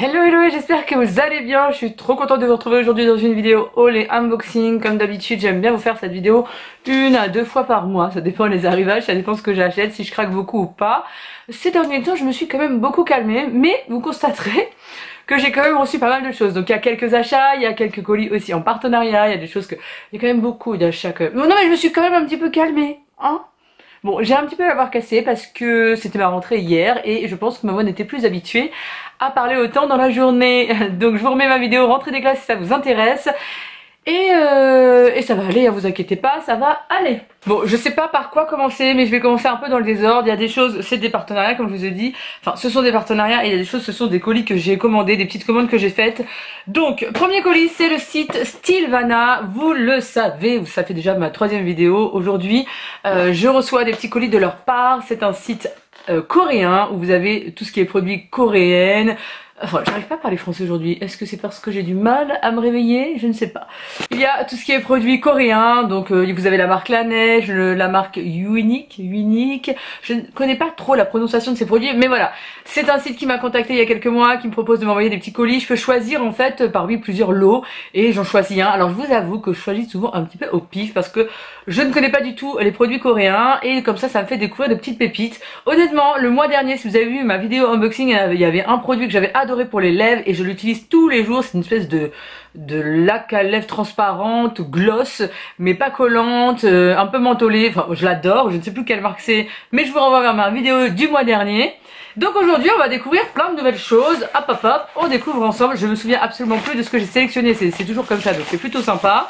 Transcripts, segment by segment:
Hello hello j'espère que vous allez bien, je suis trop contente de vous retrouver aujourd'hui dans une vidéo haul et unboxing comme d'habitude j'aime bien vous faire cette vidéo une à deux fois par mois, ça dépend des arrivages, ça dépend ce que j'achète, si je craque beaucoup ou pas. Ces derniers temps je me suis quand même beaucoup calmée mais vous constaterez que j'ai quand même reçu pas mal de choses. Donc il y a quelques achats, il y a quelques colis aussi en partenariat, il y a des choses que... Il y a quand même beaucoup d'achats même. Non mais je me suis quand même un petit peu calmée, hein Bon, j'ai un petit peu l'avoir cassé parce que c'était ma rentrée hier et je pense que ma voix n'était plus habituée à parler autant dans la journée. Donc je vous remets ma vidéo rentrée des classes si ça vous intéresse. Et, euh, et ça va aller, hein, vous inquiétez pas, ça va aller. Bon, je sais pas par quoi commencer, mais je vais commencer un peu dans le désordre. Il y a des choses, c'est des partenariats comme je vous ai dit. Enfin, ce sont des partenariats et il y a des choses, ce sont des colis que j'ai commandés, des petites commandes que j'ai faites. Donc, premier colis, c'est le site Stylevana. Vous le savez, ça fait déjà ma troisième vidéo aujourd'hui. Euh, je reçois des petits colis de leur part. C'est un site euh, coréen où vous avez tout ce qui est produits coréens, Enfin, j'arrive pas à parler français aujourd'hui. Est-ce que c'est parce que j'ai du mal à me réveiller? Je ne sais pas. Il y a tout ce qui est produit coréen. Donc, euh, vous avez la marque La Neige, la marque Unique, Unique. Je ne connais pas trop la prononciation de ces produits. Mais voilà. C'est un site qui m'a contacté il y a quelques mois, qui me propose de m'envoyer des petits colis. Je peux choisir, en fait, parmi plusieurs lots. Et j'en choisis un. Alors, je vous avoue que je choisis souvent un petit peu au pif parce que je ne connais pas du tout les produits coréens. Et comme ça, ça me fait découvrir de petites pépites. Honnêtement, le mois dernier, si vous avez vu ma vidéo unboxing, il y avait un produit que j'avais pour les lèvres et je l'utilise tous les jours. C'est une espèce de, de lac à lèvres transparente, gloss, mais pas collante, euh, un peu mentholée. Enfin, je l'adore. Je ne sais plus quelle marque c'est, mais je vous renvoie vers ma vidéo du mois dernier. Donc aujourd'hui, on va découvrir plein de nouvelles choses. Hop, hop, hop, on découvre ensemble. Je me souviens absolument plus de ce que j'ai sélectionné. C'est toujours comme ça, donc c'est plutôt sympa.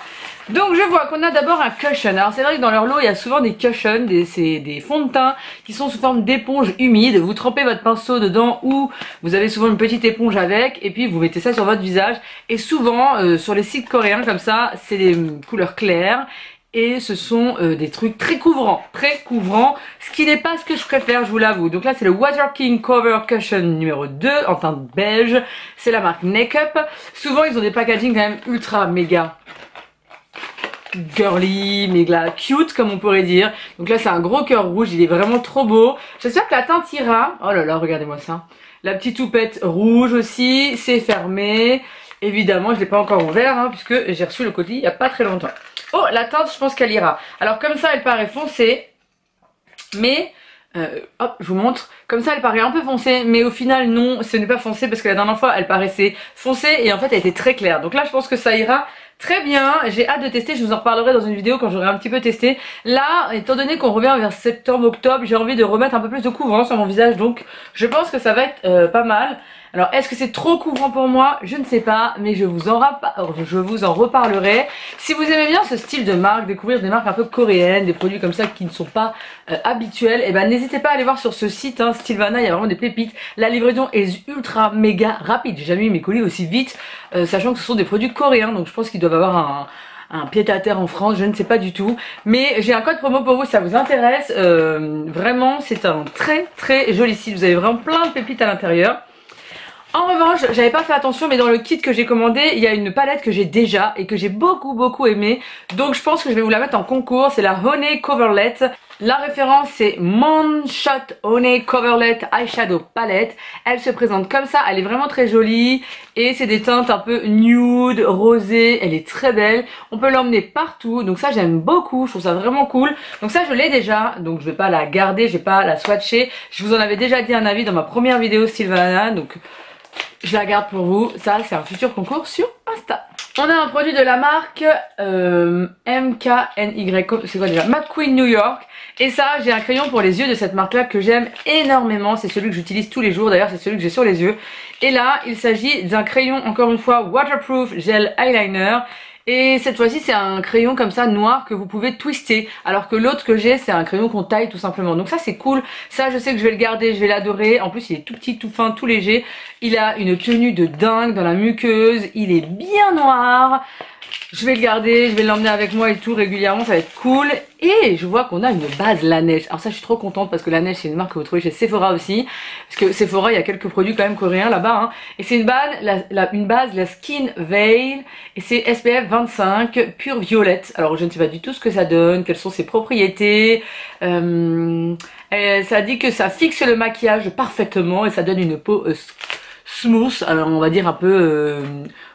Donc je vois qu'on a d'abord un cushion. Alors c'est vrai que dans leur lot il y a souvent des cushions, des, des fonds de teint qui sont sous forme d'éponge humide. Vous trempez votre pinceau dedans ou vous avez souvent une petite éponge avec et puis vous mettez ça sur votre visage. Et souvent euh, sur les sites coréens comme ça c'est des couleurs claires et ce sont euh, des trucs très couvrants, très couvrants, ce qui n'est pas ce que je préfère, je vous l'avoue. Donc là, c'est le Water King Cover Cushion numéro 2 en teinte beige. C'est la marque Nakeup. Souvent, ils ont des packaging quand même ultra méga girly, méga cute comme on pourrait dire. Donc là c'est un gros cœur rouge, il est vraiment trop beau. J'espère que la teinte ira. Oh là là, regardez-moi ça. La petite toupette rouge aussi, c'est fermé. Évidemment, je l'ai pas encore ouvert hein, puisque j'ai reçu le colis il y a pas très longtemps. Oh, la teinte, je pense qu'elle ira. Alors comme ça, elle paraît foncée, mais euh, hop, je vous montre. Comme ça, elle paraît un peu foncée, mais au final, non, ce n'est pas foncé parce que la dernière fois, elle paraissait foncée et en fait, elle était très claire. Donc là, je pense que ça ira Très bien, j'ai hâte de tester, je vous en reparlerai dans une vidéo quand j'aurai un petit peu testé. Là, étant donné qu'on revient vers septembre-octobre, j'ai envie de remettre un peu plus de couvrant sur mon visage, donc je pense que ça va être euh, pas mal. Alors est-ce que c'est trop couvrant pour moi? Je ne sais pas, mais je vous, en reparlerai. Si vous aimez bien ce style de marque, découvrir des marques un peu coréennes, des produits comme ça qui ne sont pas euh, habituels, et eh ben n'hésitez pas à aller voir sur ce site, hein, il y a vraiment des pépites. La livraison est ultra méga rapide, j'ai jamais eu mes colis aussi vite, euh, sachant que ce sont des produits coréens, donc je pense qu'ils doivent avoir un un pied à terre en France, je ne sais pas du tout. Mais j'ai un code promo pour vous si ça vous intéresse. Euh, vraiment, c'est un très très joli site. Vous avez vraiment plein de pépites à l'intérieur. En revanche, j'avais pas fait attention mais dans le kit que j'ai commandé, il y a une palette que j'ai déjà et que j'ai beaucoup beaucoup aimé. Donc je pense que je vais vous la mettre en concours, c'est la Honey Coverlet. La référence c'est Monshot Honey Coverlet Eyeshadow Palette. Elle se présente comme ça, elle est vraiment très jolie et c'est des teintes un peu nude, rosé, elle est très belle. On peut l'emmener partout, donc ça j'aime beaucoup, je trouve ça vraiment cool. Donc ça je l'ai déjà, donc je vais pas la garder, je vais pas la swatcher. Je vous en avais déjà dit un avis dans ma première vidéo Sylvana, donc je la garde pour vous. Ça, c'est un futur concours sur Insta. On a un produit de la marque euh, MKNY, c'est quoi déjà? McQueen New York. Et ça, j'ai un crayon pour les yeux de cette marque-là que j'aime énormément. C'est celui que j'utilise tous les jours, d'ailleurs c'est celui que j'ai sur les yeux. Et là, il s'agit d'un crayon, encore une fois, waterproof gel eyeliner. Et cette fois-ci, c'est un crayon comme ça noir que vous pouvez twister. Alors que l'autre que j'ai, c'est un crayon qu'on taille tout simplement. Donc ça, c'est cool. Ça, je sais que je vais le garder, je vais l'adorer. En plus, il est tout petit, tout fin, tout léger. Il a une tenue de dingue dans la muqueuse. Il est bien noir. Je vais le garder, je vais l'emmener avec moi et tout régulièrement, ça va être cool. Et je vois qu'on a une base La Neige. Alors ça, je suis trop contente parce que La Neige, c'est une marque que vous trouvez chez Sephora aussi. Parce que Sephora, il y a quelques produits quand même coréens là-bas. Hein. Et c'est une base, la, une base, la Skin Veil. Et c'est SPF 25, pure violette. Alors je ne sais pas du tout ce que ça donne, quelles sont ses propriétés. Euh, ça dit que ça fixe le maquillage parfaitement et ça donne une peau... Euh, smooth, alors on va dire un peu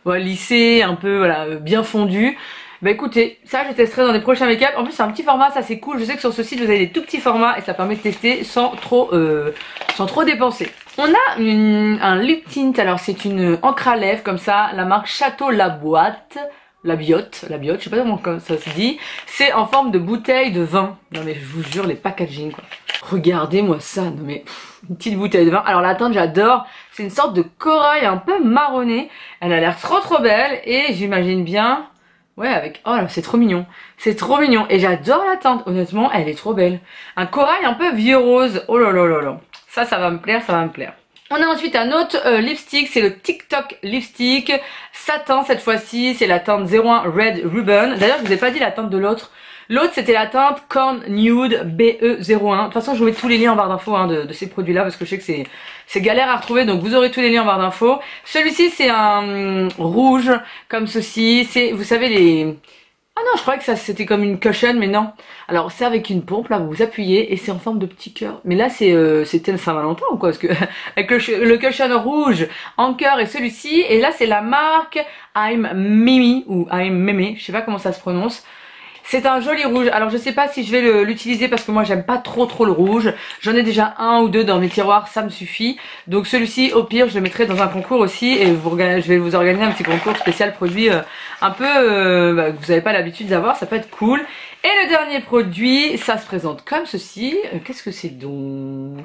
euh, lissé, un peu voilà, bien fondu. Bah écoutez, ça je testerai dans les prochains make-up. En plus c'est un petit format, ça c'est cool. Je sais que sur ce site vous avez des tout petits formats et ça permet de tester sans trop, euh, sans trop dépenser. On a un lip tint, alors c'est une encre à lèvres comme ça, la marque Château La Boîte la biote, la biote, je sais pas comment ça se dit. C'est en forme de bouteille de vin. Non mais je vous jure, les packaging quoi. Regardez-moi ça, non mais une petite bouteille de vin. Alors la teinte j'adore, c'est une sorte de corail un peu marronné. Elle a l'air trop trop belle et j'imagine bien Ouais, avec... Oh là, c'est trop mignon. C'est trop mignon. Et j'adore la teinte. Honnêtement, elle est trop belle. Un corail un peu vieux rose. Oh là là là là. Ça, ça va me plaire, ça va me plaire. On a ensuite un autre euh, lipstick, c'est le TikTok lipstick. Satin cette fois-ci, c'est la teinte 01 Red Ruben. D'ailleurs, je vous ai pas dit la teinte de l'autre. L'autre, c'était la teinte Corn Nude BE01. De toute façon, je vous mets tous les liens en barre d'infos hein, de, ces produits-là parce que je sais que c'est galère à retrouver. Donc, vous aurez tous les liens en barre d'infos. Celui-ci, c'est un hum, rouge comme ceci. C'est, vous savez, les... Ah non, je croyais que ça c'était comme une cushion, mais non. Alors c'est avec une pompe, là vous appuyez et c'est en forme de petit cœur. Mais là c'est euh, c'était Saint-Valentin ou quoi? Parce que avec le, le cushion rouge en cœur et celui-ci. Et là c'est la marque I'm Mimi ou I'm Meme, je sais pas comment ça se prononce. C'est un joli rouge. Alors je sais pas si je vais l'utiliser parce que moi j'aime pas trop trop le rouge. J'en ai déjà un ou deux dans mes tiroirs, ça me suffit. Donc celui-ci au pire je le mettrai dans un concours aussi et je vais vous organiser un petit concours spécial produit euh, un peu euh, bah, que vous n'avez pas l'habitude d'avoir, ça peut être cool. Et le dernier produit, ça se présente comme ceci. Euh, qu'est-ce que c'est donc?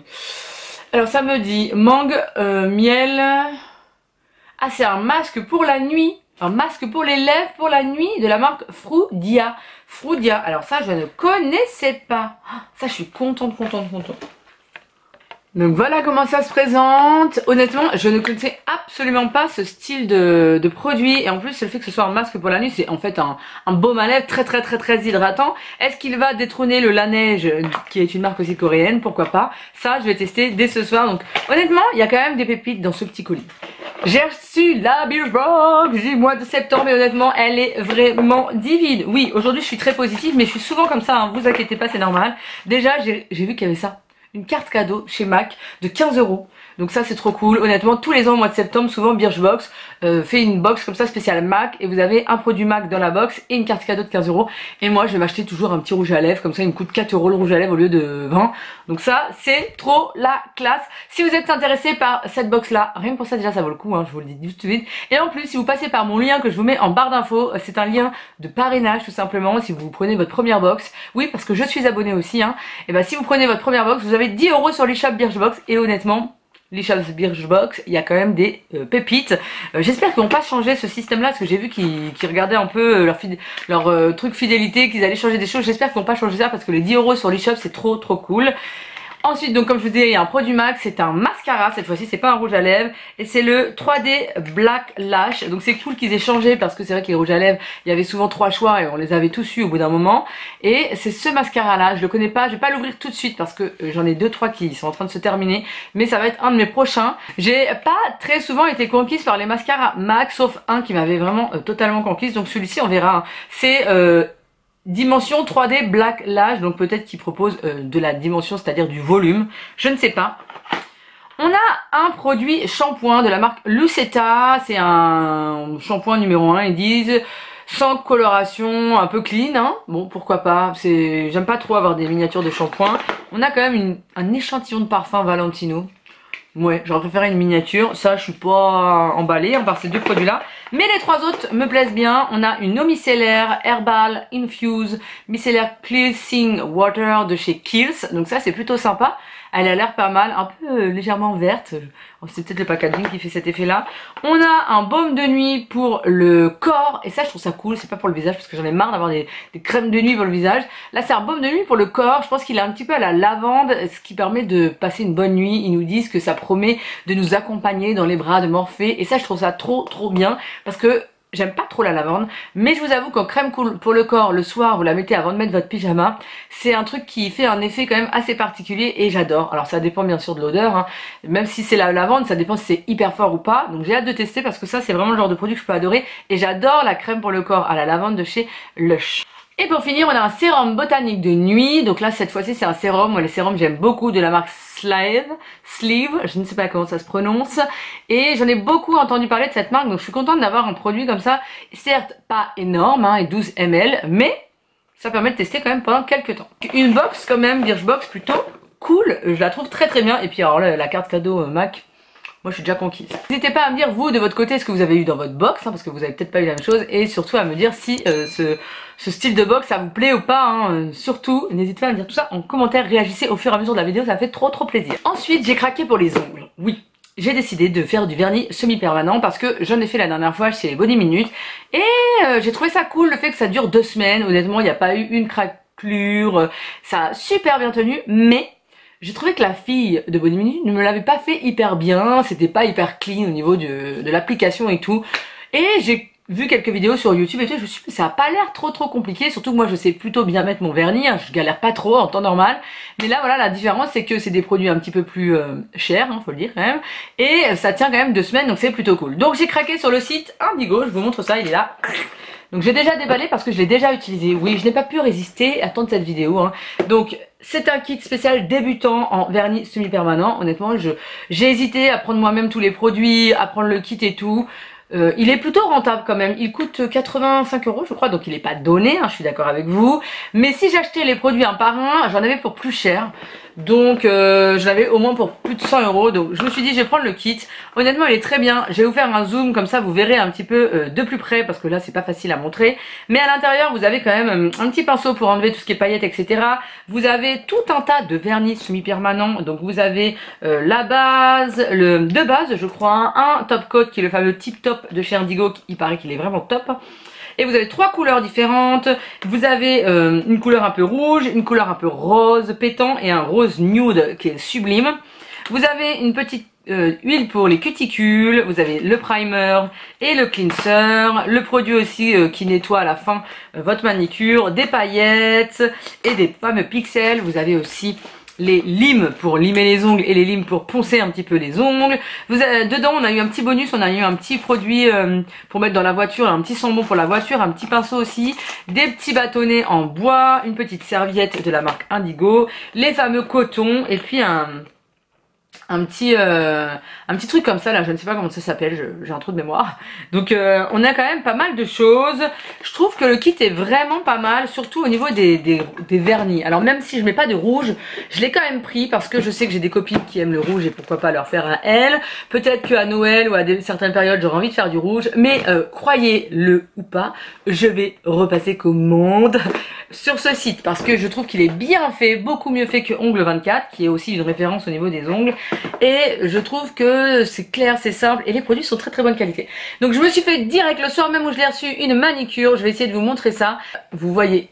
Alors ça me dit mangue, miel... Ah c'est un masque pour la nuit un masque pour les lèvres pour la nuit de la marque Frudia. Frudia. Alors ça, je ne connaissais pas. Ah, ça, je suis contente, contente, contente. Donc voilà comment ça se présente. Honnêtement, je ne connaissais absolument pas ce style de, produit. Et en plus, le fait que ce soit un masque pour la nuit, c'est en fait un, un baume à lèvres très très très très hydratant. Est-ce qu'il va détrôner le La Neige, qui est une marque aussi coréenne? Pourquoi pas? Ça, je vais tester dès ce soir. Donc honnêtement, il y a quand même des pépites dans ce petit colis. J'ai reçu la Birchbox du mois de septembre et honnêtement elle est vraiment divine. Oui aujourd'hui je suis très positive mais je suis souvent comme ça, hein. vous inquiétez pas c'est normal. Déjà j'ai vu qu'il y avait ça, une carte cadeau chez MAC de 15 euros. Donc ça c'est trop cool. Honnêtement, tous les ans au mois de septembre, souvent Birchbox euh, fait une box comme ça spéciale MAC et vous avez un produit MAC dans la box et une carte cadeau de 15 euros. Et moi je vais m'acheter toujours un petit rouge à lèvres, comme ça il me coûte 4 euros le rouge à lèvres au lieu de 20. Donc ça c'est trop la classe. Si vous êtes intéressé par cette box là, rien que pour ça déjà ça vaut le coup, hein, je vous le dis tout de suite. Et en plus si vous passez par mon lien que je vous mets en barre d'infos, c'est un lien de parrainage tout simplement si vous prenez votre première box. Oui parce que je suis abonné aussi. Hein. Et ben si vous prenez votre première box, vous avez 10 euros sur l'eShop Birchbox et honnêtement l'eShops Birchbox, il y a quand même des euh, pépites. Euh, j'espère qu'ils vont pas changer ce système-là, parce que j'ai vu qu'ils regardaient un peu euh, leur, leur truc fidélité, qu'ils allaient changer des choses. J'espère qu'ils vont pas changer ça, parce que les 10 euros sur l'eShop, c'est trop trop cool. Ensuite, donc comme je vous disais, il y a un produit max, c'est un mascara cette fois-ci, c'est pas un rouge à lèvres. Et c'est le 3D Black Lash. Donc c'est cool qu'ils aient changé parce que c'est vrai que les rouges à lèvres, il y avait souvent trois choix et on les avait tous eu au bout d'un moment. Et c'est ce mascara là, je le connais pas, je vais pas l'ouvrir tout de suite parce que euh, j'en ai deux trois qui sont en train de se terminer. Mais ça va être un de mes prochains. J'ai pas très souvent été conquise par les mascaras max, sauf un qui m'avait vraiment euh, totalement conquise. Donc celui-ci on verra. C'est... Euh, Dimension 3D Black Lash, donc peut-être qu'il propose euh, de la dimension, c'est-à-dire du volume, je ne sais pas. On a un produit shampoing de la marque Lucetta, c'est un shampoing numéro 1, ils disent sans coloration, un peu clean, hein. bon pourquoi pas, j'aime pas trop avoir des miniatures de shampoing. On a quand même un échantillon de parfum Valentino, Ouais, j'aurais préféré une miniature. Ça, je suis pas emballée hein, par ces deux produits-là. Mais les trois autres me plaisent bien. On a une eau micellaire Herbal Infuse Micellaire Cleansing Water de chez Kills. Donc ça, c'est plutôt sympa. Elle a l'air pas mal, un peu euh, légèrement verte. Oh, c'est peut-être le packaging qui fait cet effet-là. On a un baume de nuit pour le corps. Et ça, je trouve ça cool. C'est pas pour le visage parce que j'en ai marre d'avoir des, crèmes de nuit pour le visage. Là, c'est un baume de nuit pour le corps. Je pense qu'il a un petit peu à la lavande, ce qui permet de passer une bonne nuit. Ils nous disent que ça promet de nous accompagner dans les bras de Morphée. Et ça, je trouve ça trop, trop bien parce que J'aime pas trop la lavande, mais je vous avoue qu'en crème cool pour le corps, le soir, vous la mettez avant de mettre votre pyjama, c'est un truc qui fait un effet quand même assez particulier et j'adore. Alors ça dépend bien sûr de l'odeur, hein. même si c'est la lavande, ça dépend si c'est hyper fort ou pas. Donc j'ai hâte de tester parce que ça c'est vraiment le genre de produit que je peux adorer et j'adore la crème pour le corps à la lavande de chez Lush. Et pour finir, on a un sérum botanique de nuit. Donc là, cette fois-ci, c'est un sérum. Moi, les sérums, j'aime beaucoup de la marque Slave, Sleeve, je ne sais pas comment ça se prononce. Et j'en ai beaucoup entendu parler de cette marque, donc je suis contente d'avoir un produit comme ça. Certes, pas énorme, hein, et 12 ml, mais ça permet de tester quand même pendant quelques temps. Une box quand même, Birchbox, plutôt cool. Je la trouve très très bien. Et puis alors là, la carte cadeau euh, Mac, moi je suis déjà conquise. N'hésitez pas à me dire vous de votre côté ce que vous avez eu dans votre box, hein, parce que vous avez peut-être pas eu la même chose, et surtout à me dire si euh, ce, ce, style de box ça vous plaît ou pas. Hein. Euh, surtout, n'hésitez pas à me dire tout ça en commentaire, réagissez au fur et à mesure de la vidéo, ça fait trop trop plaisir. Ensuite, j'ai craqué pour les ongles. Oui, j'ai décidé de faire du vernis semi-permanent parce que j'en ai fait la dernière fois chez les Body Minutes et euh, j'ai trouvé ça cool le fait que ça dure deux semaines. Honnêtement, il n'y a pas eu une craquelure, ça a super bien tenu, mais j'ai trouvé que la fille de Body Minute ne me l'avait pas fait hyper bien, c'était pas hyper clean au niveau de l'application et tout. Et j'ai vu quelques vidéos sur YouTube et tout, je me suis dit, ça a pas l'air trop trop compliqué, surtout que moi je sais plutôt bien mettre mon vernis, hein, je galère pas trop en temps normal. Mais là voilà, la différence c'est que c'est des produits un petit peu plus euh, chers, hein, faut le dire quand même, et ça tient quand même deux semaines, donc c'est plutôt cool. Donc j'ai craqué sur le site Indigo, je vous montre ça, il est là. Donc j'ai déjà déballé parce que je l'ai déjà utilisé. Oui, je n'ai pas pu résister à attendre cette vidéo. Hein. Donc c'est un kit spécial débutant en vernis semi-permanent. Honnêtement, j'ai hésité à prendre moi-même tous les produits, à prendre le kit et tout. Euh, il est plutôt rentable quand même. Il coûte 85 euros, je crois, donc il n'est pas donné. Hein, je suis d'accord avec vous. Mais si j'achetais les produits un par un, j'en avais pour plus cher. Donc euh, je l'avais au moins pour plus de 100 euros. Donc je me suis dit, je vais prendre le kit. Honnêtement, il est très bien. Je vais vous faire un zoom comme ça, vous verrez un petit peu euh, de plus près parce que là, c'est pas facile à montrer. Mais à l'intérieur, vous avez quand même euh, un petit pinceau pour enlever tout ce qui est paillettes, etc. Vous avez tout un tas de vernis semi-permanent. Donc vous avez la base, le deux bases, je crois, un top coat qui est le fameux tip top de chez Indigo. Il paraît qu'il est vraiment top. Et vous avez trois couleurs différentes. Vous avez euh, une couleur un peu rouge, une couleur un peu rose pétant et un rose nude qui est sublime. Vous avez une petite euh, huile pour les cuticules, vous avez le primer et le cleanser, le produit aussi euh, qui nettoie à la fin votre manicure, des paillettes et des fameux pixels. Vous avez aussi les limes pour limer les ongles et les limes pour poncer un petit peu les ongles. Vous avez, dedans, on a eu un petit bonus, on a eu un petit produit euh, pour mettre dans la voiture, un petit sambon pour la voiture, un petit pinceau aussi, des petits bâtonnets en bois, une petite serviette de la marque Indigo, les fameux cotons et puis un un petit euh, un petit truc comme ça là je ne sais pas comment ça s'appelle j'ai un trou de mémoire. Donc euh, on a quand même pas mal de choses. Je trouve que le kit est vraiment pas mal surtout au niveau des, des, vernis. Alors même si je mets pas de rouge je l'ai quand même pris parce que je sais que j'ai des copines qui aiment le rouge et pourquoi pas leur faire un L. Peut-être qu'à Noël ou à certaines périodes j'aurai envie de faire du rouge. Mais euh, croyez-le ou pas je vais repasser commande sur ce site parce que je trouve qu'il est bien fait beaucoup mieux fait que Ongle 24 qui est aussi une référence au niveau des ongles et je trouve que c'est clair, c'est simple et les produits sont très très bonne qualité. Donc je me suis fait direct le soir même où je l'ai reçu une manicure, je vais essayer de vous montrer ça. Vous voyez,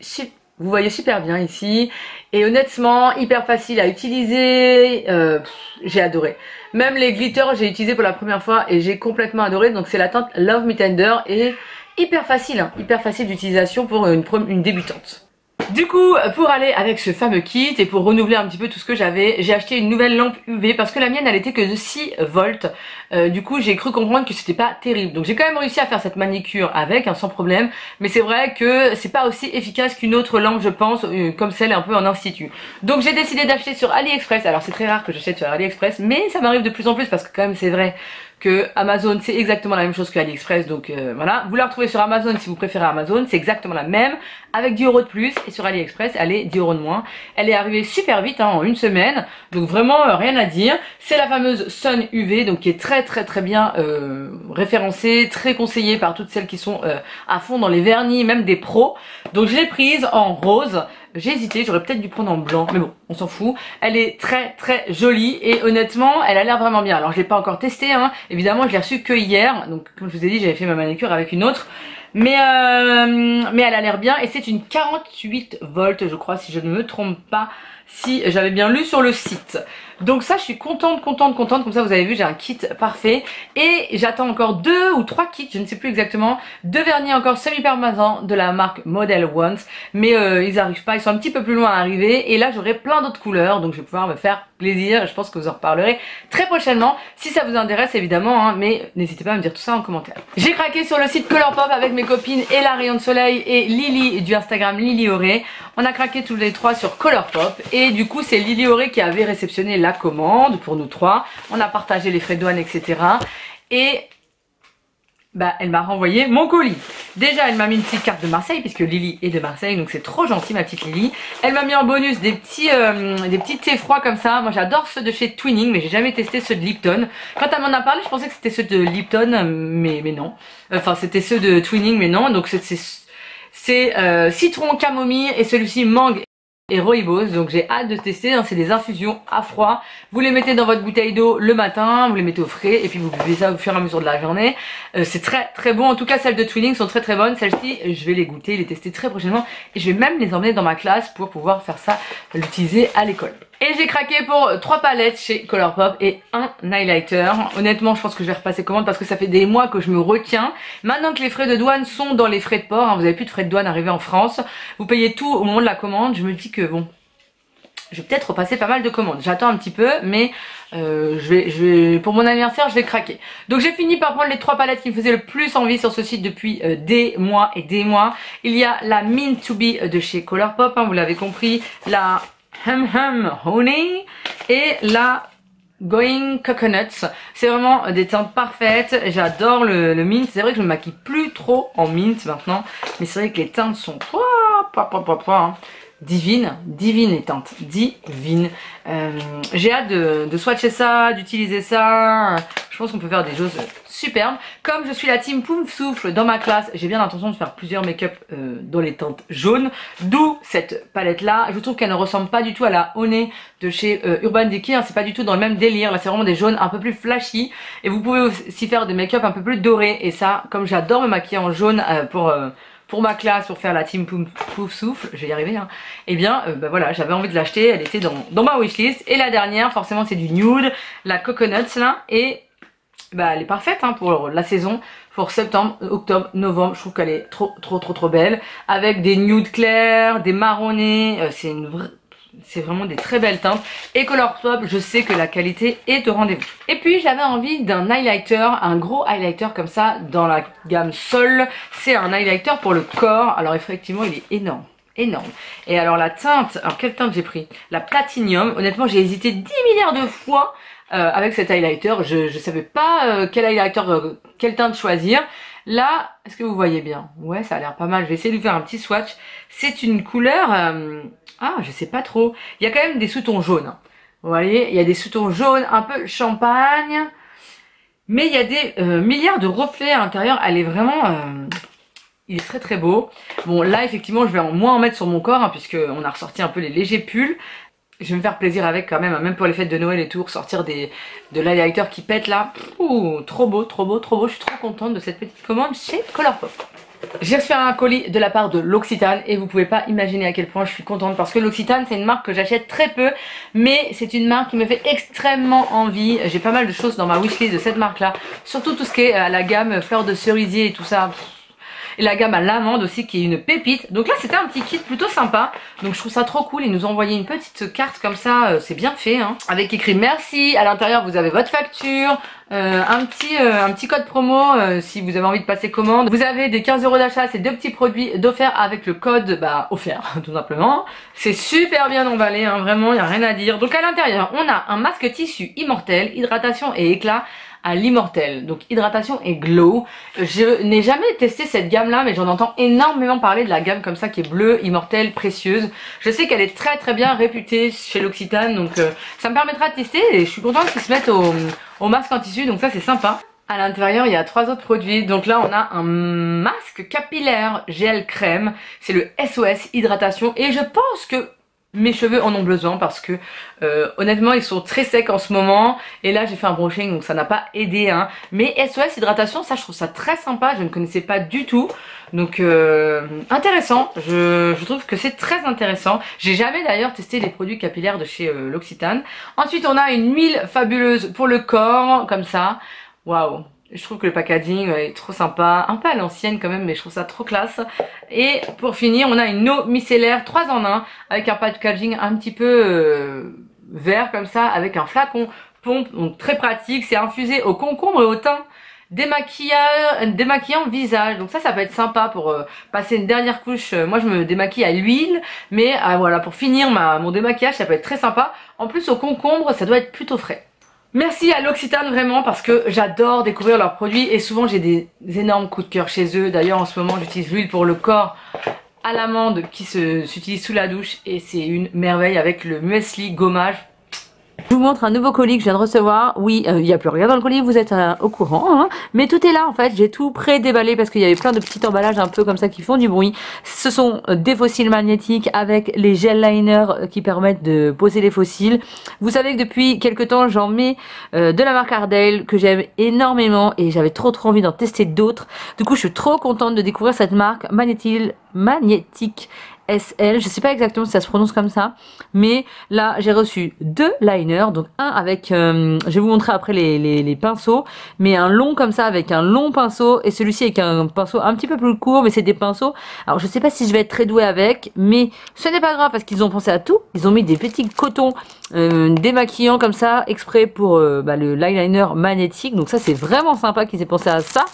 vous voyez super bien ici et honnêtement hyper facile à utiliser, euh, j'ai adoré. Même les glitters j'ai utilisé pour la première fois et j'ai complètement adoré donc c'est la teinte Love Me Tender et hyper facile, hein, hyper facile d'utilisation pour une, une débutante. Du coup, pour aller avec ce fameux kit et pour renouveler un petit peu tout ce que j'avais, j'ai acheté une nouvelle lampe UV parce que la mienne elle était que de 6 volts. Euh, du coup, j'ai cru comprendre que c'était pas terrible. Donc j'ai quand même réussi à faire cette manicure avec, hein, sans problème. Mais c'est vrai que c'est pas aussi efficace qu'une autre lampe, je pense, euh, comme celle un peu en institut. Donc j'ai décidé d'acheter sur AliExpress. Alors c'est très rare que j'achète sur AliExpress, mais ça m'arrive de plus en plus parce que quand même c'est vrai que Amazon c'est exactement la même chose que AliExpress donc euh, voilà. Vous la retrouvez sur Amazon si vous préférez Amazon c'est exactement la même avec 10 euros de plus. Et sur AliExpress elle est 10 euros de moins. Elle est arrivée super vite hein, en une semaine. Donc vraiment euh, rien à dire. C'est la fameuse Sun UV donc qui est très très très bien euh, référencée très conseillée par toutes celles qui sont à fond dans les vernis même des pros. Donc je l'ai prise en rose j'ai hésité, j'aurais peut-être dû prendre en blanc, mais bon, on s'en fout. Elle est très très jolie et honnêtement, elle a l'air vraiment bien. Alors je l'ai pas encore testé, hein. évidemment, je l'ai reçue que hier. Donc comme je vous ai dit, j'avais fait ma manicure avec une autre. Mais, euh, mais elle a l'air bien et c'est une 48 volts, je crois, si je ne me trompe pas. si j'avais bien lu sur le site. Donc ça, je suis contente, contente, contente. Comme ça, vous avez vu, j'ai un kit parfait. Et j'attends encore deux ou trois kits, je ne sais plus exactement. Deux vernis encore semi-permanents de la marque Model Ones. Mais euh, ils arrivent pas, ils sont un petit peu plus loin à arriver. Et là, j'aurai plein d'autres couleurs. Donc je vais pouvoir me faire plaisir. Je pense que vous en reparlerez très prochainement. Si ça vous intéresse, évidemment. Hein, mais n'hésitez pas à me dire tout ça en commentaire. J'ai craqué sur le site Colourpop avec mes copines et la Rayon de Soleil et Lily du Instagram Lily Auré. On a craqué tous les trois sur Colourpop. Et du coup, c'est Lily Auré qui avait réceptionné la commande pour nous trois. On a partagé les frais de douane, etc. Et bah, elle m'a renvoyé mon colis. Déjà, elle m'a mis une petite carte de Marseille, puisque Lily est de Marseille, donc c'est trop gentil, ma petite Lily. Elle m'a mis en bonus des petits, euh, des petits thés froids comme ça. Moi, j'adore ceux de chez Twinning, mais j'ai jamais testé ceux de Lipton. Quand elle m'en a parlé, je pensais que c'était ceux de Lipton, mais, mais non. Enfin, c'était ceux de Twinning, mais non. Donc, c'est euh, citron, camomille, et celui-ci mangue et rooibos donc j'ai hâte de tester hein, c'est des infusions à froid. Vous les mettez dans votre bouteille d'eau le matin vous les mettez au frais et puis vous buvez ça au fur et à mesure de la journée. Euh, c'est très très bon. En tout cas celles de Twinning sont très très bonnes. Celles-ci je vais les goûter les tester très prochainement et je vais même les emmener dans ma classe pour pouvoir faire ça l'utiliser à l'école et j'ai craqué pour trois palettes chez Colourpop et un highlighter. Honnêtement, je pense que je vais repasser commande parce que ça fait des mois que je me retiens. Maintenant que les frais de douane sont dans les frais de port, hein, vous avez plus de frais de douane arrivés en France, vous payez tout au moment de la commande, je me dis que bon, je vais peut-être repasser pas mal de commandes. J'attends un petit peu, mais euh, je, vais, pour mon anniversaire, je vais craquer. Donc j'ai fini par prendre les trois palettes qui me faisaient le plus envie sur ce site depuis euh, des mois et des mois. Il y a la Mint to Be de chez Colourpop, hein, vous l'avez compris, la Hum Hum Honey et la Going Coconuts. C'est vraiment des teintes parfaites. J'adore le, mint. C'est vrai que je me maquille plus trop en mint maintenant. Mais c'est vrai que les teintes sont hein. Divines. Divines les teintes. Divines. Euh, j'ai hâte de, de swatcher ça, d'utiliser ça. Je pense qu'on peut faire des choses superbes. Comme je suis la team Poum Souffle dans ma classe, j'ai bien l'intention de faire plusieurs make-up euh, dans les teintes jaunes. D'où cette palette là. Je trouve qu'elle ne ressemble pas du tout à la Honey de chez euh, Urban Decay. Hein. C'est pas du tout dans le même délire. Là c'est vraiment des jaunes un peu plus flashy. Et vous pouvez aussi faire des make-up un peu plus dorés. Et ça, comme j'adore me maquiller en jaune pour pour ma classe, pour faire la team Pouf Souffle, je vais y arriver, hein, eh bien, bah voilà, j'avais envie de l'acheter, elle était dans, dans ma wishlist. Et la dernière, forcément, c'est du nude, la Coconuts, là, et bah, elle est parfaite hein, pour la saison, pour septembre, octobre, novembre. Je trouve qu'elle est trop, trop, trop, trop belle. Avec des nudes clairs, des marronnés. Euh, c'est une vraie... C'est vraiment des très belles teintes. Et Colourpop, je sais que la qualité est au rendez-vous. Et puis j'avais envie d'un highlighter, un gros highlighter comme ça dans la gamme Sol. C'est un highlighter pour le corps. Alors effectivement, il est énorme énorme. Et alors la teinte, alors quelle teinte j'ai pris? La Platinum, honnêtement j'ai hésité 10 milliards de fois euh, avec cet highlighter. Je, je savais pas euh, quel highlighter, euh, quelle teinte choisir. Là, est-ce que vous voyez bien? Ouais, ça a l'air pas mal. Je vais essayer de faire un petit swatch. C'est une couleur... ah, je sais pas trop. Il y a quand même des sous-tons jaunes. Vous voyez, il y a des sous-tons jaunes, un peu champagne. Mais il y a des milliards de reflets à l'intérieur. Elle est vraiment... il est très très beau. Bon là effectivement je vais en moins en mettre sur mon corps hein, puisque on a ressorti un peu les légers pulls je vais me faire plaisir avec quand même, hein, même pour les fêtes de Noël et tout, sortir des, de l'highlighter qui pète là. Ouh, trop beau, trop beau, trop beau. Je suis trop contente de cette petite commande chez Colourpop. J'ai reçu un colis de la part de l'Occitane et vous pouvez pas imaginer à quel point je suis contente parce que l'Occitane c'est une marque que j'achète très peu mais c'est une marque qui me fait extrêmement envie. J'ai pas mal de choses dans ma wishlist de cette marque là, surtout tout ce qui est à la gamme fleurs de cerisier et tout ça. Et la gamme à l'amande aussi qui est une pépite. Donc là c'était un petit kit plutôt sympa. Donc je trouve ça trop cool. Ils nous ont envoyé une petite carte comme ça. Euh, c'est bien fait. Hein, avec écrit merci. À l'intérieur vous avez votre facture. Euh, un petit euh, un petit code promo si vous avez envie de passer commande. Vous avez des 15 euros d'achat, c'est deux petits produits d'offert avec le code bah offert tout simplement. C'est super bien emballé, hein, vraiment, il n'y a rien à dire. Donc à l'intérieur, on a un masque tissu immortel, hydratation et éclat à l'immortel. Donc hydratation et glow. Je n'ai jamais testé cette gamme là mais j'en entends énormément parler de la gamme comme ça qui est bleue, immortelle, précieuse. Je sais qu'elle est très très bien réputée chez l'Occitane donc euh, ça me permettra de tester et je suis contente qu'ils se mettent au, au masque en tissu donc ça c'est sympa. À l'intérieur, il y a trois autres produits. Donc là, on a un masque capillaire gel crème. C'est le SOS hydratation. Et je pense que mes cheveux en ont besoin parce que euh, honnêtement ils sont très secs en ce moment. Et là j'ai fait un brushing donc ça n'a pas aidé hein. mais SOS hydratation ça je trouve ça très sympa. Je ne connaissais pas du tout. Donc euh, intéressant. Je, trouve que c'est très intéressant. J'ai jamais d'ailleurs testé les produits capillaires de chez euh, L'Occitane. Ensuite on a une huile fabuleuse pour le corps comme ça. Waouh je trouve que le packaging est trop sympa, un peu à l'ancienne quand même, mais je trouve ça trop classe. Et pour finir, on a une eau micellaire 3 en 1 avec un packaging un petit peu euh, vert comme ça, avec un flacon pompe, donc très pratique. C'est infusé au concombre et au thym démaquillant, démaquillant visage. Donc ça ça peut être sympa pour euh, passer une dernière couche. Moi je me démaquille à l'huile mais euh, voilà pour finir mon démaquillage ça peut être très sympa. En plus au concombre ça doit être plutôt frais Merci à l'Occitane vraiment parce que j'adore découvrir leurs produits et souvent j'ai des énormes coups de cœur chez eux. D'ailleurs en ce moment j'utilise l'huile pour le corps à l'amande qui s'utilise sous la douche et c'est une merveille avec le muesli gommage vous montre un nouveau colis que je viens de recevoir. Oui, euh, il n'y a plus rien dans le colis, vous êtes euh, au courant. Hein. Mais tout est là en fait, j'ai tout pré-déballé parce qu'il y avait plein de petits emballages un peu comme ça qui font du bruit. Ce sont euh, des fossiles magnétiques avec les gel liners qui permettent de poser les fossiles. Vous savez que depuis quelques temps j'en mets de la marque Ardell que j'aime énormément et j'avais trop trop envie d'en tester d'autres. Du coup je suis trop contente de découvrir cette marque magnétique SL, je sais pas exactement si ça se prononce comme ça, mais là j'ai reçu deux liners, donc un avec, euh, je vais vous montrer après les, pinceaux, mais un long comme ça avec un long pinceau et celui-ci avec un pinceau un petit peu plus court, mais c'est des pinceaux. Alors je sais pas si je vais être très douée avec, mais ce n'est pas grave parce qu'ils ont pensé à tout. Ils ont mis des petits cotons euh, démaquillants comme ça, exprès pour euh, bah, le liner magnétique, donc ça c'est vraiment sympa qu'ils aient pensé à ça.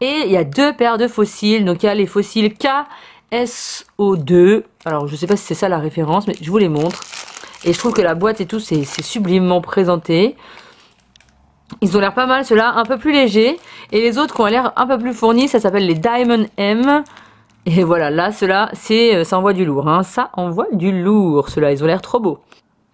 Et il y a deux paires de fossiles, donc il y a les fossiles K SO2. Alors je sais pas si c'est ça la référence, mais je vous les montre. Et je trouve que la boîte et tout, c'est sublimement présenté. Ils ont l'air pas mal, ceux-là, un peu plus légers. Et les autres qui ont l'air un peu plus fournis, ça s'appelle les Diamond M. Et voilà, là, ceux-là, euh, ça envoie du lourd. Hein. Ça envoie du lourd, ceux-là, ils ont l'air trop beaux.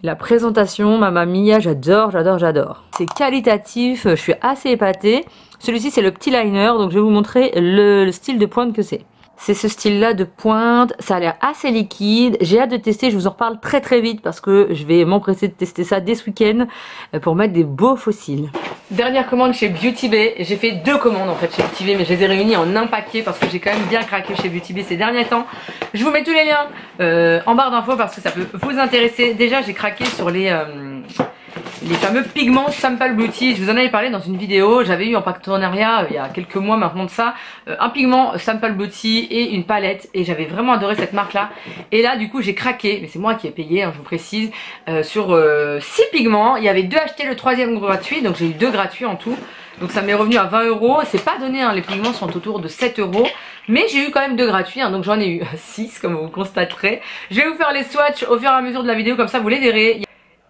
La présentation, Mamma Mia, j'adore, j'adore, j'adore. C'est qualitatif, je suis assez épatée. Celui-ci, c'est le petit liner, donc je vais vous montrer le style de pointe que c'est. C'est ce style-là de pointe, ça a l'air assez liquide. J'ai hâte de tester, je vous en reparle très très vite parce que je vais m'empresser de tester ça dès ce week-end euh, pour mettre des beaux fossiles. Dernière commande chez Beauty Bay. J'ai fait deux commandes en fait chez Beauty Bay mais je les ai réunies en un paquet parce que j'ai quand même bien craqué chez Beauty Bay ces derniers temps. Je vous mets tous les liens euh, en barre d'infos parce que ça peut vous intéresser. Déjà j'ai craqué sur les... Euh, les fameux pigments Sample Beauty. Je vous en avais parlé dans une vidéo. J'avais eu en partenariat euh, il y a quelques mois maintenant de ça euh, un pigment Sample Beauty et une palette et j'avais vraiment adoré cette marque là. Et là du coup j'ai craqué, mais c'est moi qui ai payé, hein, je vous précise, euh, sur 6 pigments. Il y avait deux achetés, le troisième gratuit, donc j'ai eu deux gratuits en tout. Donc ça m'est revenu à 20 euros. C'est pas donné, hein, les pigments sont autour de 7 euros. Mais j'ai eu quand même deux gratuits, hein, donc j'en ai eu 6 comme vous constaterez. Je vais vous faire les swatchs au fur et à mesure de la vidéo, comme ça vous les verrez.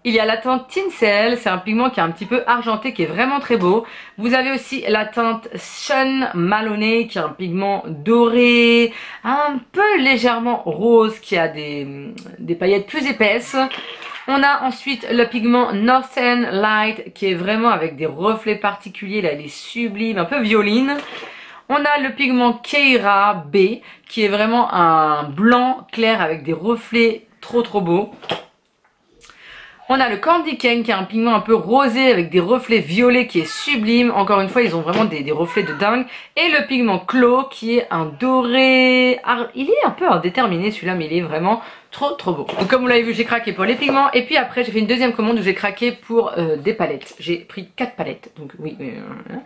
Il y a la teinte Tinsel, c'est un pigment qui est un petit peu argenté, qui est vraiment très beau. Vous avez aussi la teinte Sun Maloney, qui est un pigment doré, un peu légèrement rose, qui a des, des paillettes plus épaisses. On a ensuite le pigment Northern Light, qui est vraiment avec des reflets particuliers, là il est sublime, un peu violine. On a le pigment Keira B, qui est vraiment un blanc clair avec des reflets trop trop beaux. On a le Candy Cane qui est un pigment un peu rosé avec des reflets violets qui est sublime. Encore une fois, ils ont vraiment des, reflets de dingue. Et le pigment Clo qui est un doré... Il est un peu indéterminé celui-là, mais il est vraiment trop trop beau. Donc comme vous l'avez vu, j'ai craqué pour les pigments. Et puis après, j'ai fait une deuxième commande où j'ai craqué pour euh, des palettes. J'ai pris 4 palettes. Donc oui, euh,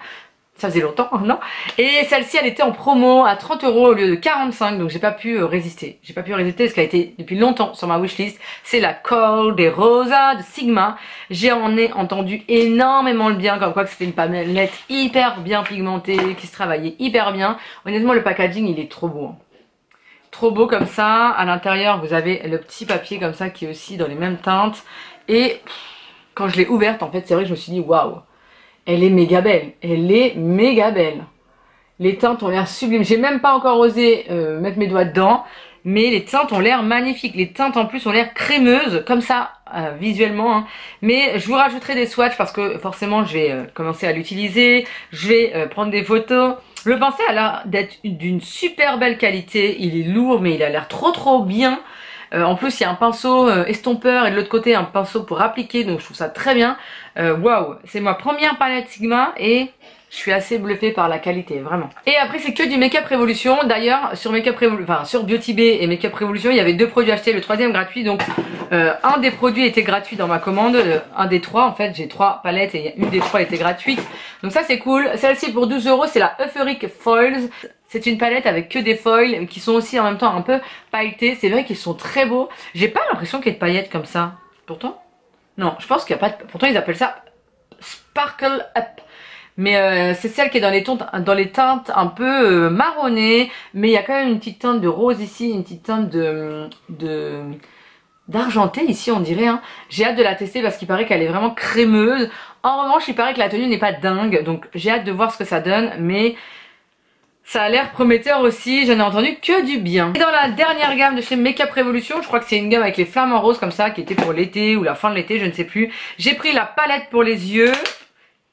ça faisait longtemps, non Et celle-ci, elle était en promo à 30 euros au lieu de 45, donc j'ai pas pu euh, résister. J'ai pas pu résister parce qu'elle été depuis longtemps sur ma wishlist. C'est la Col des Rosa de Sigma. J'en ai entendu énormément le bien, comme quoi que c'était une palette hyper bien pigmentée, qui se travaillait hyper bien. Honnêtement, le packaging, il est trop beau. Hein. Trop beau comme ça. À l'intérieur, vous avez le petit papier comme ça qui est aussi dans les mêmes teintes. Et quand je l'ai ouverte, en fait, c'est vrai que je me suis dit, waouh elle est méga belle. Elle est méga belle. Les teintes ont l'air sublimes. J'ai même pas encore osé euh, mettre mes doigts dedans. Mais les teintes ont l'air magnifiques. Les teintes en plus ont l'air crémeuses. Comme ça, euh, visuellement. Hein. Mais je vous rajouterai des swatchs parce que forcément je vais euh, commencer à l'utiliser. Je vais prendre des photos. Le pinceau a l'air d'être d'une super belle qualité. Il est lourd mais il a l'air trop trop bien. En plus, il y a un pinceau estompeur et de l'autre côté un pinceau pour appliquer, donc je trouve ça très bien. Euh, waouh, c'est ma première palette Sigma et je suis assez bluffée par la qualité, vraiment. Et après, c'est que du Make Up Révolution. D'ailleurs, sur Make Up Révolution, enfin, sur Beauty Bay et Make Up Révolution, il y avait deux produits achetés, le troisième gratuit. Donc, euh, un des produits était gratuit dans ma commande. Euh, un des trois, en fait, j'ai trois palettes et une des trois était gratuite. Donc ça, c'est cool. Celle-ci, pour 12 euros, c'est la Euphoric Foils. C'est une palette avec que des foils qui sont aussi en même temps un peu pailletés. C'est vrai qu'ils sont très beaux. J'ai pas l'impression qu'il y ait de paillettes comme ça. Pourtant Non, je pense qu'il n'y a pas de... Pourtant, ils appellent ça Sparkle Up. Mais euh, c'est celle qui est dans les, teintes, dans les teintes un peu euh, marronnées. Mais il y a quand même une petite teinte de rose ici, une petite teinte de... de d'argenté ici on dirait hein. j'ai hâte de la tester parce qu'il paraît qu'elle est vraiment crémeuse en revanche il paraît que la tenue n'est pas dingue donc j'ai hâte de voir ce que ça donne mais ça a l'air prometteur aussi, j'en ai entendu que du bien. Et dans la dernière gamme de chez Makeup Revolution, je crois que c'est une gamme avec les flammes en rose comme ça, qui était pour l'été ou la fin de l'été, je ne sais plus. J'ai pris la palette pour les yeux,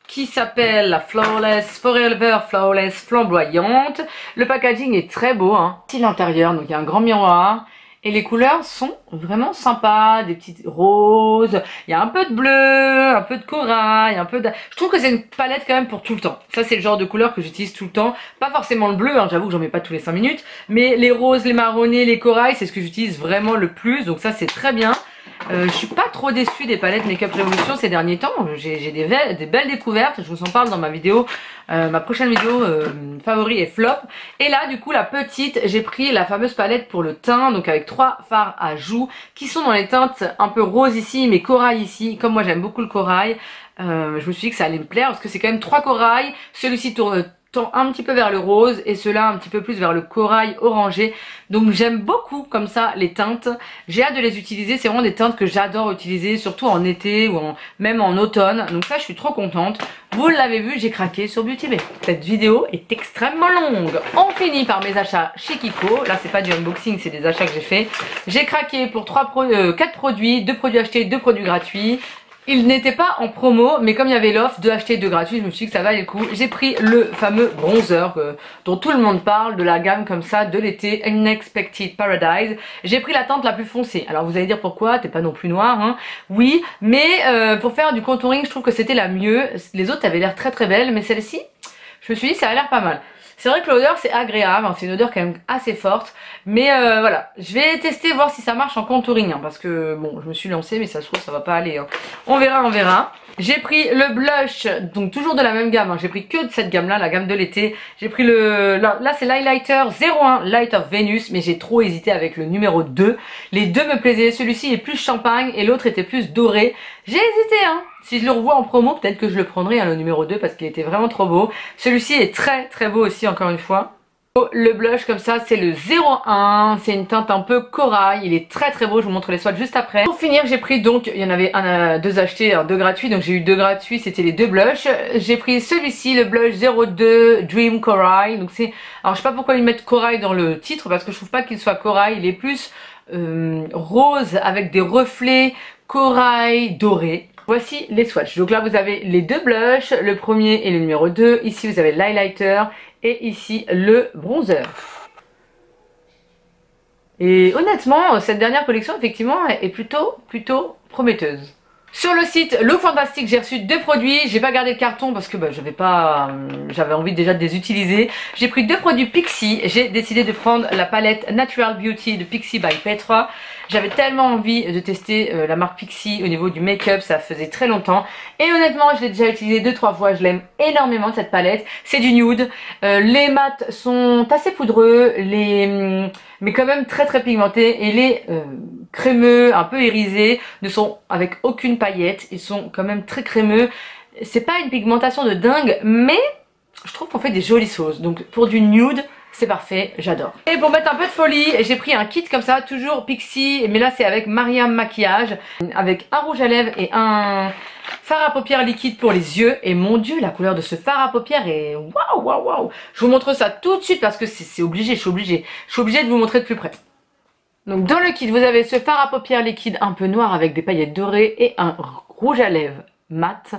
qui s'appelle la Flawless Forever Flawless Flamboyante. Le packaging est très beau, hein. C'est l'intérieur, donc il y a un grand miroir. Et les couleurs sont vraiment sympas, des petites roses, il y a un peu de bleu, un peu de corail, un peu de... Je trouve que c'est une palette quand même pour tout le temps. Ça c'est le genre de couleur que j'utilise tout le temps. Pas forcément le bleu, hein, j'avoue que j'en mets pas tous les 5 minutes. Mais les roses, les marronnés, les corails, c'est ce que j'utilise vraiment le plus. Donc ça c'est très bien. Euh, je suis pas trop déçue des palettes Makeup Revolution ces derniers temps. J'ai des, belles découvertes. Je vous en parle dans ma vidéo, euh, ma prochaine vidéo euh, favori et flop. Et là, du coup, la petite, j'ai pris la fameuse palette pour le teint, donc avec trois fards à joues qui sont dans les teintes un peu rose ici, mais corail ici. Comme moi, j'aime beaucoup le corail. Euh, je me suis dit que ça allait me plaire parce que c'est quand même trois corails. Celui-ci tourne un petit peu vers le rose et cela un petit peu plus vers le corail orangé. Donc j'aime beaucoup comme ça les teintes. J'ai hâte de les utiliser. C'est vraiment des teintes que j'adore utiliser, surtout en été ou même en automne. Donc ça, je suis trop contente. Vous l'avez vu, j'ai craqué sur Beauty Bay. Cette vidéo est extrêmement longue. On finit par mes achats chez Kiko. Là, c'est pas du unboxing, c'est des achats que j'ai fait. J'ai craqué pour 3 pro euh, 4 produits, 2 produits achetés, 2 produits gratuits. Il n'était pas en promo, mais comme il y avait l'offre de acheter deux gratuits, je me suis dit que ça valait le coup. J'ai pris le fameux bronzer dont tout le monde parle, de la gamme comme ça, de l'été, Unexpected Paradise. J'ai pris la teinte la plus foncée. Alors vous allez dire pourquoi, t'es pas non plus noir, hein. Oui, mais euh, pour faire du contouring, je trouve que c'était la mieux. Les autres avaient l'air très très belles, mais celle-ci, je me suis dit ça a l'air pas mal. C'est vrai que l'odeur c'est agréable, hein, c'est une odeur quand même assez forte. Mais euh, voilà, je vais tester, voir si ça marche en contouring. Hein, parce que bon, je me suis lancée mais ça se trouve ça va pas aller. Hein. On verra, on verra. J'ai pris le blush, donc toujours de la même gamme, hein. j'ai pris que de cette gamme là, la gamme de l'été. J'ai pris le, là, là c'est l'highlighter 01 Light of Venus, mais j'ai trop hésité avec le numéro 2. Les deux me plaisaient, celui-ci est plus champagne et l'autre était plus doré. J'ai hésité hein, si je le revois en promo, peut-être que je le prendrai, hein, le numéro 2, parce qu'il était vraiment trop beau. Celui-ci est très très beau aussi, encore une fois. Le blush comme ça c'est le 01, c'est une teinte un peu corail, il est très très beau, je vous montre les swatchs juste après. Pour finir j'ai pris donc, il y en avait un, deux achetés, deux gratuits, donc j'ai eu deux gratuits, c'était les deux blushs. J'ai pris celui-ci, le blush 02 Dream Corail, donc c'est, alors je sais pas pourquoi ils mettent corail dans le titre, parce que je trouve pas qu'il soit corail, il est plus euh, rose avec des reflets corail doré. Voici les swatchs. Donc là, vous avez les deux blushs, le premier et le numéro 2. Ici, vous avez l'highlighter et ici, le bronzer. Et honnêtement, cette dernière collection, effectivement, est plutôt, plutôt prometteuse. Sur le site Look Fantastic, j'ai reçu deux produits. J'ai pas gardé le carton parce que bah, j'avais pas, euh, j'avais envie déjà de les utiliser. J'ai pris deux produits Pixie. J'ai décidé de prendre la palette Natural Beauty de Pixie by Petra. J'avais tellement envie de tester euh, la marque Pixie au niveau du make-up, ça faisait très longtemps. Et honnêtement, je l'ai déjà utilisé deux trois fois, je l'aime énormément cette palette. C'est du nude. Euh, les mats sont assez poudreux, les hum, mais quand même très très pigmentés. Et les euh, crémeux, un peu irisés, ne sont avec aucune paillette. Ils sont quand même très crémeux. C'est pas une pigmentation de dingue, mais je trouve qu'on fait des jolies sauces. Donc pour du nude, c'est parfait, j'adore. Et pour mettre un peu de folie, j'ai pris un kit comme ça, toujours Pixie, mais là c'est avec Mariam Maquillage, avec un rouge à lèvres et un fard à paupières liquide pour les yeux. Et mon dieu, la couleur de ce fard à paupières est waouh, waouh, waouh. Je vous montre ça tout de suite parce que c'est obligé, je suis obligée. Je suis obligée de vous montrer de plus près. Donc dans le kit, vous avez ce fard à paupières liquide un peu noir avec des paillettes dorées et un rouge à lèvres mat,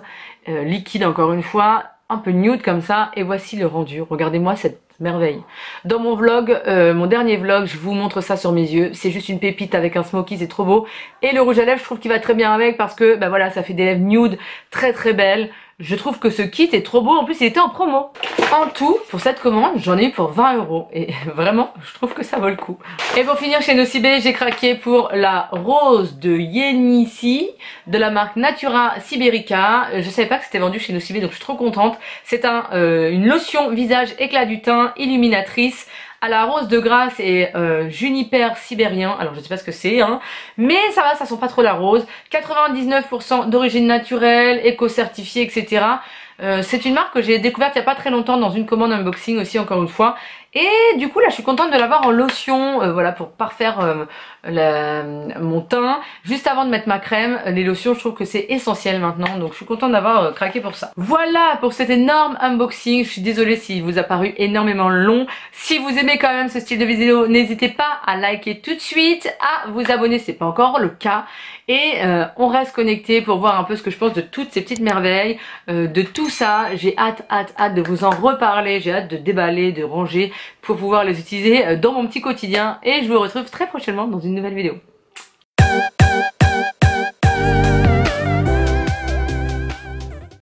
euh, liquide encore une fois, un peu nude comme ça. Et voici le rendu. Regardez-moi cette merveille. Dans mon vlog, euh, mon dernier vlog, je vous montre ça sur mes yeux. C'est juste une pépite avec un smoky, c'est trop beau. Et le rouge à lèvres, je trouve qu'il va très bien avec parce que, bah voilà, ça fait des lèvres nude très très belles. Je trouve que ce kit est trop beau. En plus, il était en promo. En tout, pour cette commande, j'en ai eu pour 20 euros. Et vraiment, je trouve que ça vaut le coup. Et pour finir, chez Nocibé, j'ai craqué pour la rose de Yenissi de la marque Natura Siberica. Je savais pas que c'était vendu chez Nocibé, donc je suis trop contente. C'est un, euh, une lotion visage éclat du teint illuminatrice à la rose de grâce et euh, juniper sibérien. Alors je sais pas ce que c'est, hein, mais ça va, ça sent pas trop la rose. 99% d'origine naturelle, éco-certifiée, etc. Euh, c'est une marque que j'ai découverte il y a pas très longtemps dans une commande unboxing aussi encore une fois et du coup là je suis contente de l'avoir en lotion euh, voilà pour parfaire euh, mon teint. Juste avant de mettre ma crème les lotions je trouve que c'est essentiel maintenant. Donc je suis contente d'avoir euh, craqué pour ça. Voilà pour cet énorme unboxing. Je suis désolée s'il vous a paru énormément long. Si vous aimez quand même ce style de vidéo n'hésitez pas à liker tout de suite à vous abonner c'est pas encore le cas. Et on reste connecté pour voir un peu ce que je pense de toutes ces petites merveilles de tout ça. J'ai hâte hâte hâte de vous en reparler. J'ai hâte de déballer de ranger pour pouvoir les utiliser euh, dans mon petit quotidien et je vous retrouve très prochainement dans une nouvelle vidéo.